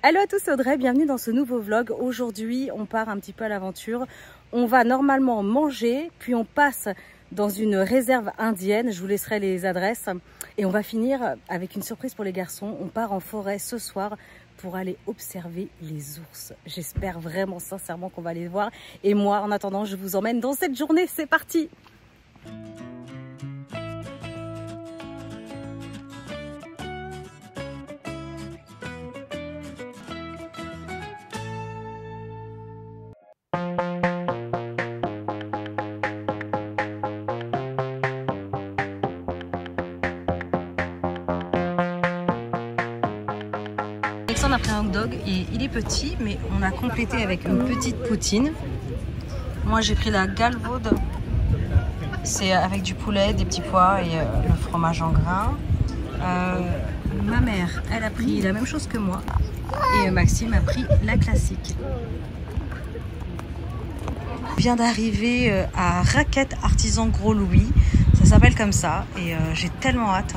Hello à tous, Audrey, bienvenue dans ce nouveau vlog. Aujourd'hui, on part un petit peu à l'aventure. On va normalement manger, puis on passe dans une réserve indienne. Je vous laisserai les adresses. Et on va finir avec une surprise pour les garçons. On part en forêt ce soir pour aller observer les ours. J'espère vraiment sincèrement qu'on va les voir. Et moi, en attendant, je vous emmène dans cette journée. C'est parti Alexandre a pris un hot dog et il est petit, mais on a complété avec une petite poutine. Moi j'ai pris la galvaude, c'est avec du poulet, des petits pois et euh, le fromage en grains. Euh, ma mère, elle a pris la même chose que moi et euh, Maxime a pris la classique. Vient d'arriver euh, à Raquette Artisan Gros Louis, ça s'appelle comme ça et euh, j'ai tellement hâte.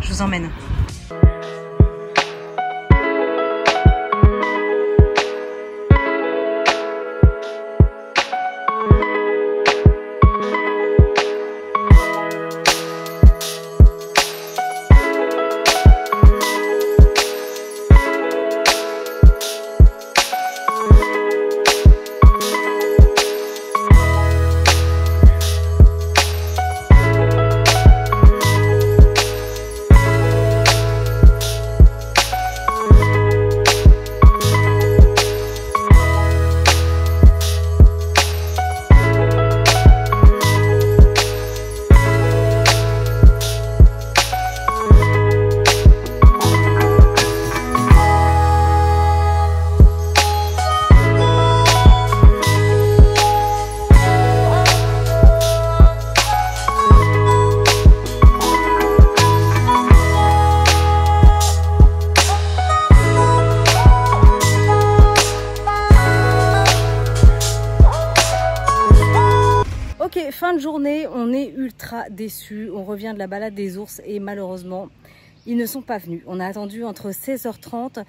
Je vous emmène. Ok, fin de journée, on est ultra déçus. On revient de la balade des ours et malheureusement, ils ne sont pas venus. On a attendu entre 16h30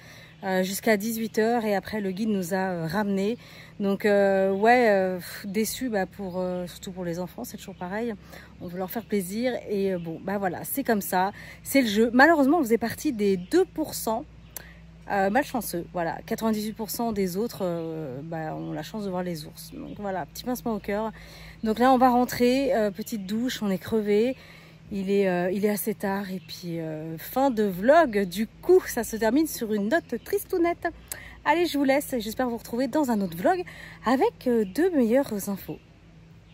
euh, jusqu'à 18h et après le guide nous a euh, ramenés. Donc euh, ouais, euh, déçus bah, pour, surtout pour les enfants, c'est toujours pareil. On veut leur faire plaisir et bon, bah voilà, c'est comme ça, c'est le jeu. Malheureusement, on faisait partie des 2%. Euh, malchanceux, voilà, 98% des autres euh, bah, ont la chance de voir les ours. Donc voilà, petit pincement au cœur. Donc là, on va rentrer, euh, petite douche, on est crevé. Il est, assez tard et puis fin de vlog. Du coup, ça se termine sur une note tristounette. Allez, je vous laisse. J'espère vous retrouver dans un autre vlog avec de meilleures infos.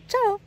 Ciao